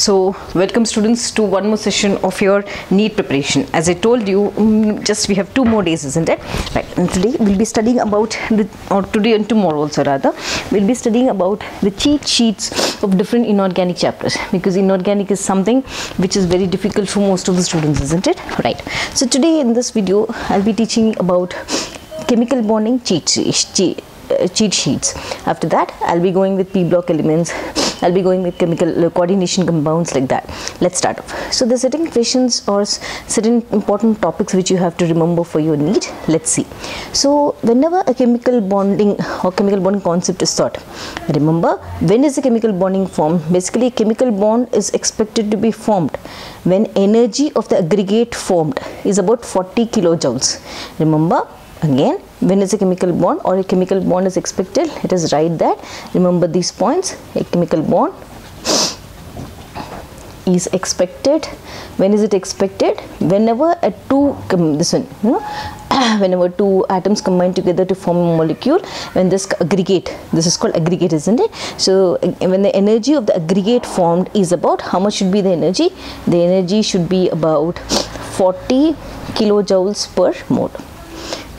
So, welcome students to one more session of your NEET preparation. As I told you, mm, just we have two more days, isn't it? Right. And today we'll be studying about the, or today and tomorrow also rather, we'll be studying about the cheat sheets of different inorganic chapters because inorganic is something which is very difficult for most of the students, isn't it? Right. So today in this video, I'll be teaching about chemical bonding cheat sheet uh, cheat sheets. After that, I'll be going with P block elements. I'll be going with chemical uh, coordination compounds like that. Let's start off. So, the certain questions or certain important topics which you have to remember for your NEET. Let's see. So, whenever a chemical bonding or chemical bonding concept is taught, remember when is the chemical bonding formed? Basically, a chemical bond is expected to be formed when energy of the aggregate formed is about 40 kilojoules. Remember again when is a chemical bond or a chemical bond is expected? Let us write that remember these points. A chemical bond is expected. When is it expected? Whenever a two this one you know whenever two atoms combine together to form a molecule when this aggregate this is called aggregate isn't it? So when the energy of the aggregate formed is about how much should be the energy? The energy should be about 40 kilojoules per mole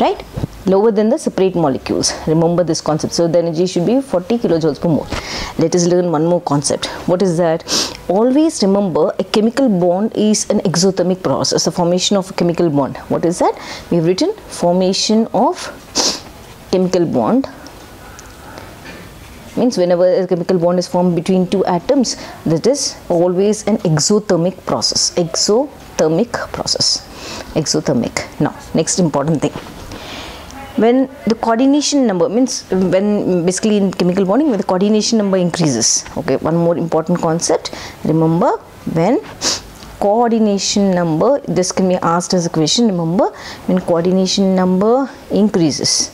right? Lower than the separate molecules. Remember this concept. So the energy should be 40 kilojoules per mole. Let us learn one more concept. What is that? Always remember a chemical bond is an exothermic process the formation of a chemical bond. What is that? We have written formation of chemical bond. Means whenever a chemical bond is formed between two atoms that is always an exothermic process. Exothermic process. Exothermic. Now next important thing when the coordination number means when basically in chemical bonding when the coordination number increases. Okay one more important concept. Remember when coordination number this can be asked as a question remember when coordination number increases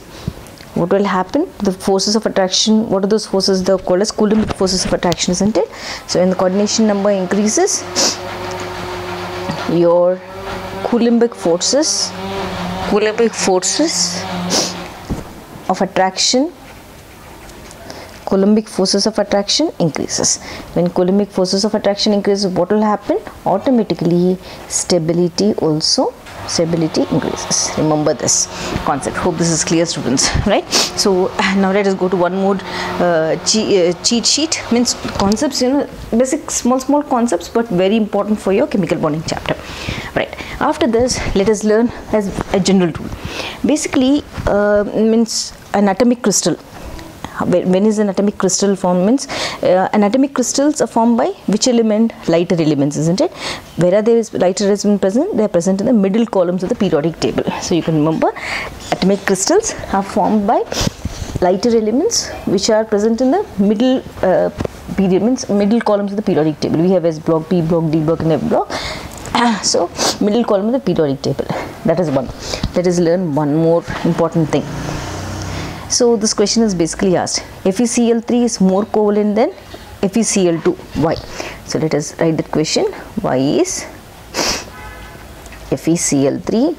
what will happen? The forces of attraction what are those forces? The called as coulombic forces of attraction isn't it? So when the coordination number increases your coulombic forces coulombic forces of attraction coulombic forces of attraction increases. When coulombic forces of attraction increases what will happen? Automatically stability also stability increases. Remember this concept. Hope this is clear students right? So now let us go to one more uh, che- uh, cheat sheet. Means concepts you know basic small small concepts but very important for your chemical bonding chapter. Right. After this let us learn as a general rule basically uh, means an atomic crystal when is an atomic crystal formed means uh, an atomic crystals are formed by which element? Lighter elements isn't it? Where are there is lighter elements present? They are present in the middle columns of the periodic table. So you can remember atomic crystals are formed by lighter elements which are present in the middle uh, period means middle columns of the periodic table. We have s block p block d block and f block. So middle column of the periodic table. That is one. Let us learn one more important thing so this question is basically asked. FeCl3 is more covalent than FeCl2 why? So let us write that question. Why is FeCl3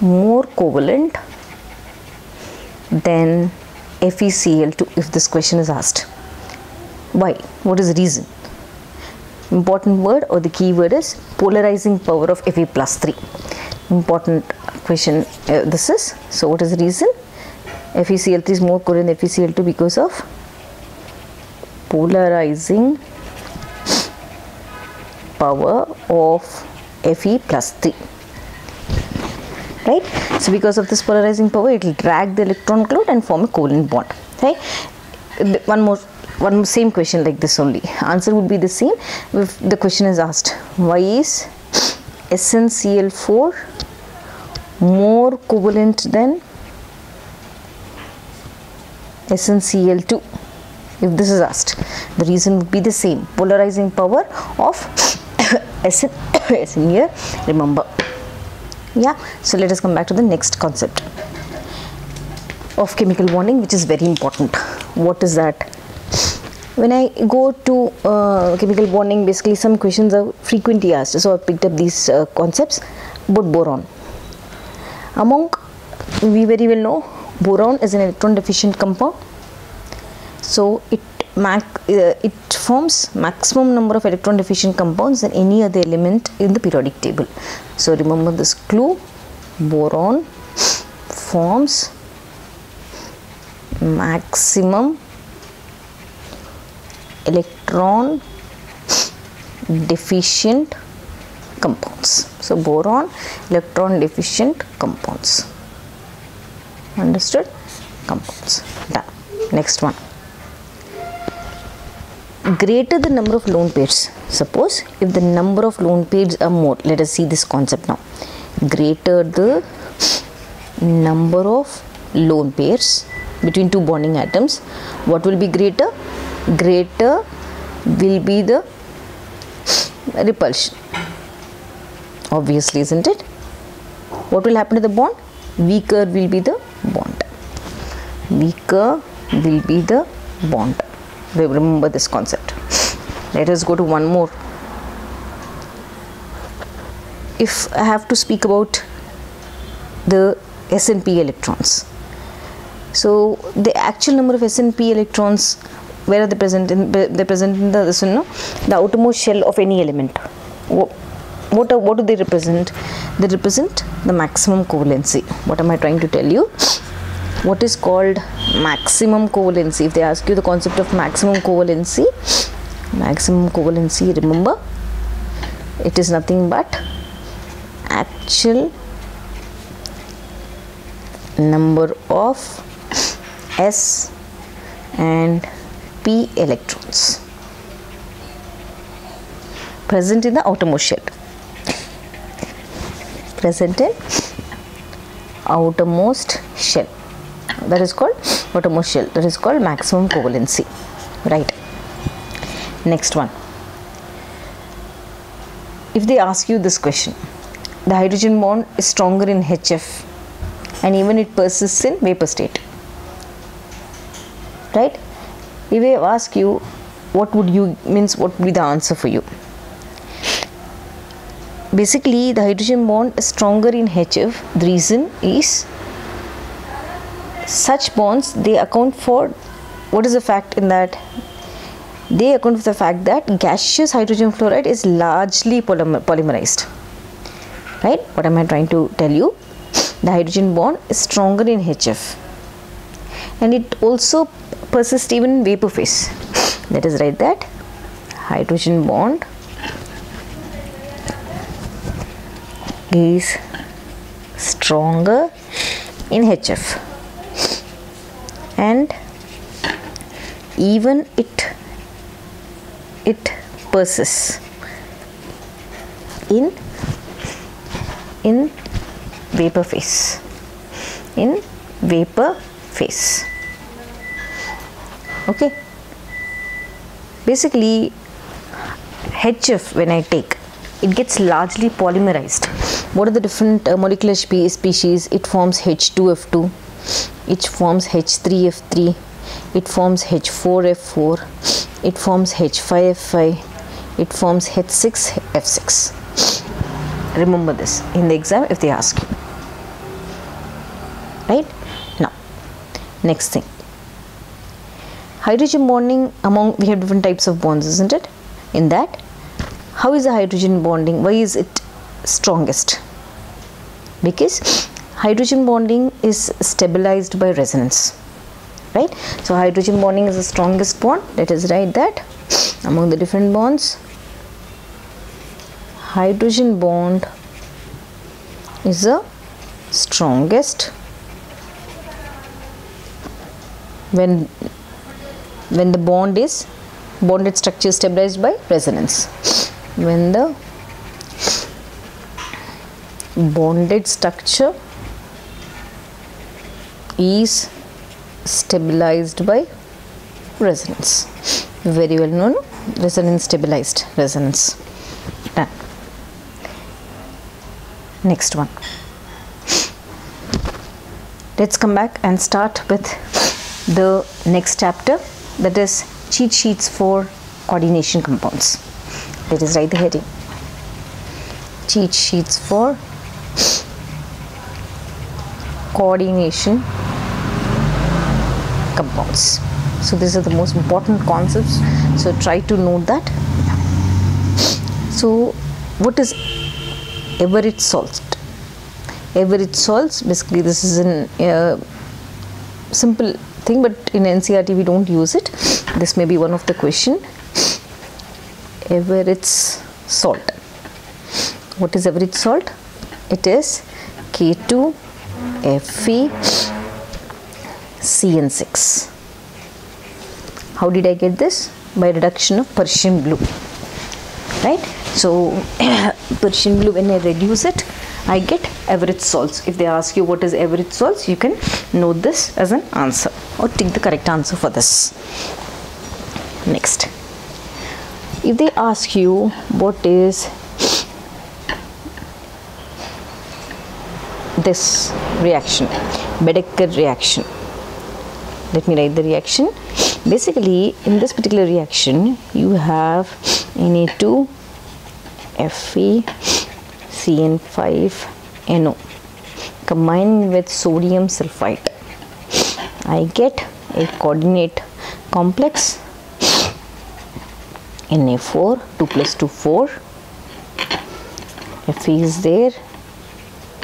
more covalent than FeCl2 if this question is asked? Why? What is the reason? Important word or the key word is polarizing power of Fe plus 3 important question uh, this is. So what is the reason FeCl3 is more covalent than FeCl2 because of polarizing power of Fe plus 3 right? So because of this polarizing power it will drag the electron cloud and form a covalent bond. Right? One more one same question like this only. Answer would be the same if the question is asked. Why is SnCl4 more covalent than SnCl2 if this is asked. The reason would be the same. Polarizing power of Sn, Sn here remember. Yeah so let us come back to the next concept of chemical bonding which is very important. What is that? When I go to uh, chemical bonding basically some questions are frequently asked. So I picked up these uh, concepts but boron among we very well know boron is an electron deficient compound so it mac, uh, it forms maximum number of electron deficient compounds than any other element in the periodic table. So remember this clue boron forms maximum electron deficient compounds. So boron electron deficient compounds. Understood? Compounds. Done. Next one. Greater the number of lone pairs. Suppose if the number of lone pairs are more. Let us see this concept now. Greater the number of lone pairs between two bonding atoms. What will be greater? Greater will be the repulsion obviously isn't it what will happen to the bond weaker will be the bond. Weaker will be the bond. We remember this concept. Let us go to one more. If I have to speak about the s and p electrons. So the actual number of s and p electrons where are they present in they present in the this one, no? the outermost shell of any element. What are, what do they represent they represent the maximum covalency. What am i trying to tell you? What is called maximum covalency? If they ask you the concept of maximum covalency maximum covalency remember it is nothing but actual number of s and p electrons present in the outermost shell present in outermost shell. That is called outermost shell. That is called maximum covalency. Right. Next one. If they ask you this question the hydrogen bond is stronger in HF and even it persists in vapor state. Right? If they ask you what would you means what would be the answer for you basically the hydrogen bond is stronger in HF the reason is such bonds they account for what is the fact in that? They account for the fact that gaseous hydrogen fluoride is largely polymer polymerized. Right? What am I trying to tell you? The hydrogen bond is stronger in HF and it also persists even in vapor phase. Let us write that hydrogen bond is stronger in HF and even it it persists in in vapor phase. In vapor phase. Okay. Basically HF when I take it gets largely polymerized what are the different uh, molecular spe species? It forms H2F2 it forms H3F3 it forms H4F4 it forms H5F5 it forms H6F6 remember this in the exam if they ask you. Right? Now next thing. Hydrogen bonding among we have different types of bonds isn't it? In that how is the hydrogen bonding? Why is it strongest because hydrogen bonding is stabilized by resonance right? So hydrogen bonding is the strongest bond let us write that among the different bonds hydrogen bond is the strongest when when the bond is bonded structure stabilized by resonance. When the bonded structure is stabilized by resonance. Very well known resonance stabilized resonance. Done. Next one. Let's come back and start with the next chapter that is cheat sheets for coordination compounds. Let us write the heading cheat sheets for coordination compounds. So these are the most important concepts. So try to note that. So what is Everitt salt? Everitt salts basically this is an uh, simple thing but in NCERT we don't use it. This may be one of the question. Everitt's salt. What is Everitt salt? It is K2Fe CN6 how did I get this? By reduction of Prussian blue. Right? So Prussian blue when I reduce it I get Everitt salts. If they ask you what is Everitt salts you can note this as an answer or take the correct answer for this. Next. If they ask you what is this reaction Boedeker reaction. Let me write the reaction. Basically in this particular reaction you have Na2 Fe CN5 NO combined with sodium sulfite I get a coordinate complex Na4 2 plus 2 4 Fe is there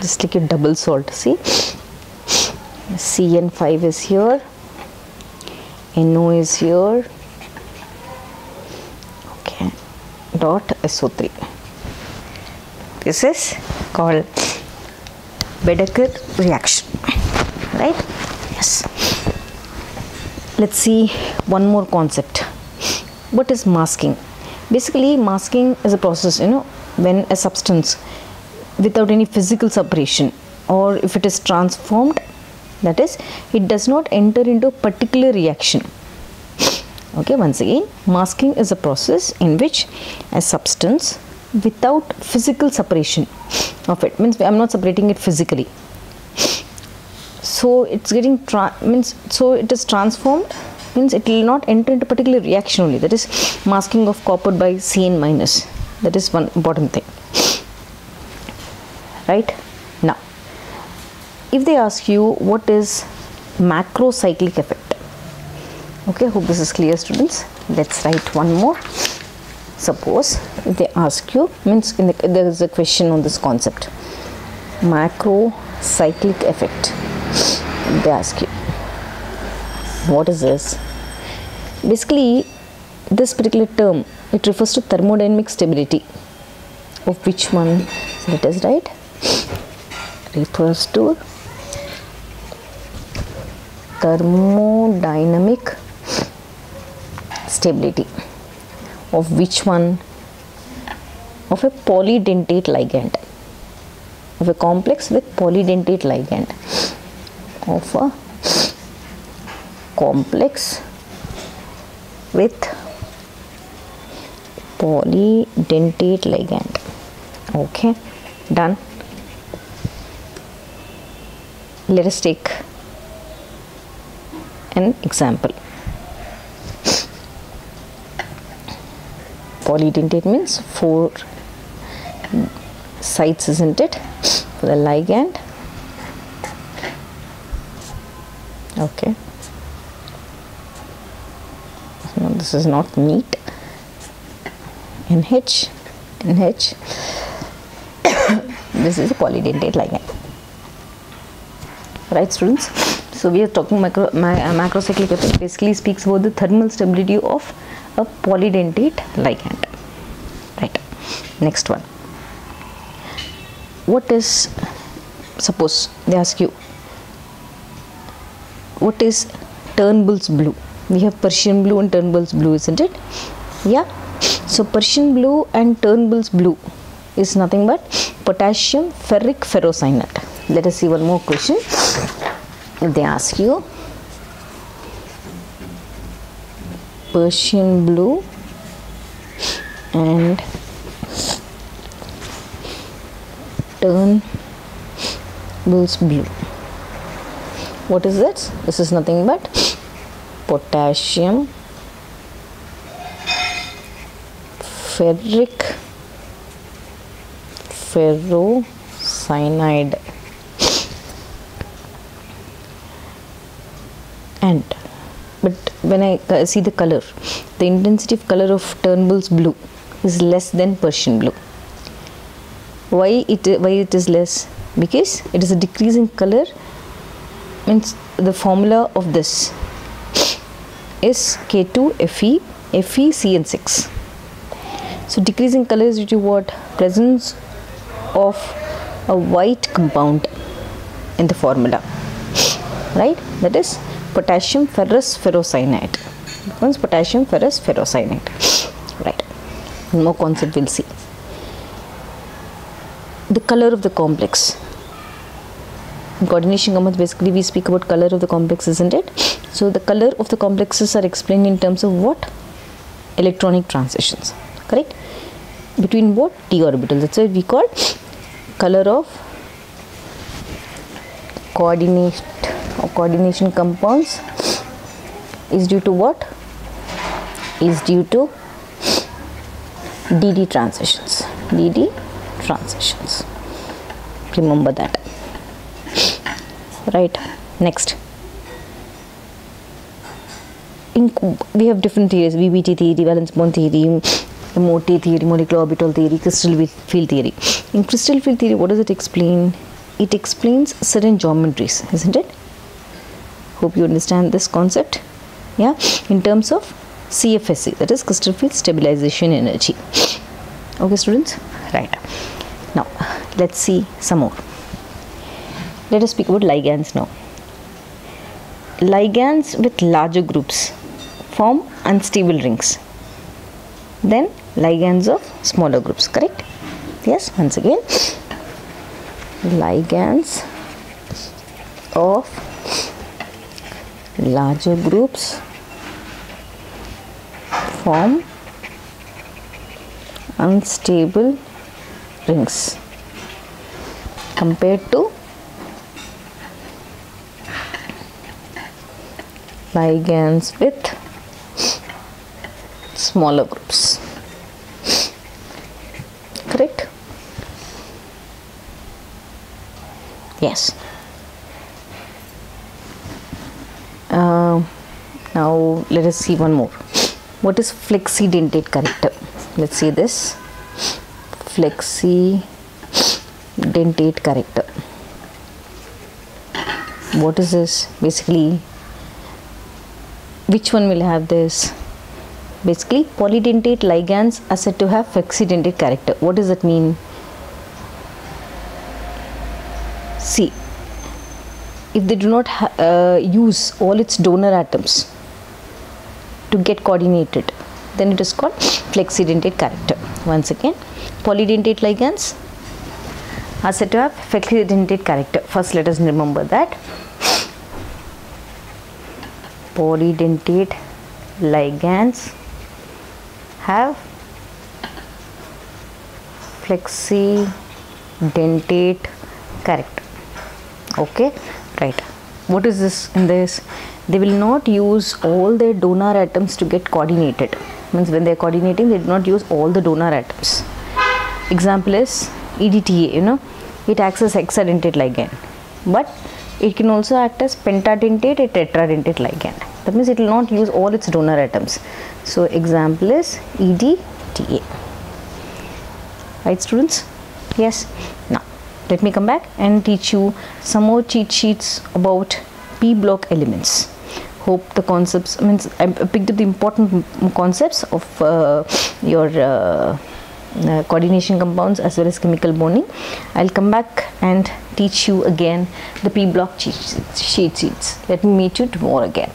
just like a double salt see? Cn5 is here no is here okay dot so3 this is called Boedeker reaction right? Yes. Let's see one more concept. What is masking? Basically masking is a process you know when a substance without any physical separation. Or if it is transformed that is it does not enter into a particular reaction. Okay once again masking is a process in which a substance without physical separation of it. Means i'm not separating it physically. So it's getting means so it is transformed means it will not enter into particular reaction only. That is masking of copper by cn minus. That is one important thing right? Now if they ask you what is macrocyclic effect? Okay hope this is clear students. Let's write one more. Suppose if they ask you means the, there is a question on this concept. Macrocyclic effect. They ask you what is this? Basically this particular term it refers to thermodynamic stability of which one let us write refers to thermodynamic stability. Of which one? Of a polydentate ligand. Of a complex with polydentate ligand. Of a complex with polydentate ligand. Okay done let us take an example. Polydentate means four sites isn't it? For the ligand okay. No this is not neat nh nh this is a polydentate ligand right students? So we are talking macro ma uh, macrocyclic basically speaks about the thermal stability of a polydentate ligand. Right. Next one. What is suppose they ask you what is Turnbull's blue? We have Prussian blue and Turnbull's blue isn't it? Yeah. So Prussian blue and Turnbull's blue is nothing but potassium ferric ferrocyanide let us see one more question. If they ask you Prussian blue and Turnbull's blue. What is this this is nothing but potassium ferric ferrocyanide and but when I uh, see the color, the intensity of color of Turnbull's blue is less than Prussian blue. Why it why it is less? Because it is a decrease in color. Means the formula of this is K2 Fe Fe CN6. So decreasing color is due to what? Presence of a white compound in the formula. Right? That is potassium ferrous ferrocyanide. Once potassium ferrous ferrocyanide. Right. More concept we'll see. The color of the complex. In coordination compounds, basically we speak about color of the complex, isn't it? So the color of the complexes are explained in terms of what? Electronic transitions. Correct? Between what? d orbital. That's why we call color of coordinate or coordination compounds is due to what? Is due to DD transitions. DD transitions. Remember that. Right. Next. In, we have different theories VBT theory, valence bond theory, the MOTE theory, molecular orbital theory, crystal field theory. In crystal field theory, what does it explain? It explains certain geometries, isn't it? Hope you understand this concept. Yeah, in terms of CFSE, that is crystal field stabilization energy. Okay, students? Right. Now, let's see some more. Let us speak about ligands now. Ligands with larger groups form unstable rings. Then ligands of smaller groups, correct? Yes, once again, ligands of larger groups form unstable rings compared to ligands with smaller groups. Correct? Yes uh, now let us see one more. What is flexidentate character let's see this. Flexi-dentate character what is this? Basically which one will have this? Basically polydentate ligands are said to have flexidentate character what does that mean? See if they do not uh, use all its donor atoms to get coordinated. Then it is called flexidentate character once again polydentate ligands are said to have flexidentate character first let us remember that polydentate ligands have flexidentate character okay right what is this in this? They will not use all their donor atoms to get coordinated. Means when they are coordinating they do not use all the donor atoms. Example is edta you know. It acts as hexadentate ligand. But it can also act as pentadentate and tetradentate ligand. That means it will not use all its donor atoms. So example is edta right students? Yes? Now let me come back and teach you some more cheat sheets about p block elements. Hope the concepts means i picked up the important concepts of uh, your uh, uh, coordination compounds as well as chemical bonding. I'll come back and teach you again the p block cheat sheet sheets. Let me meet you tomorrow again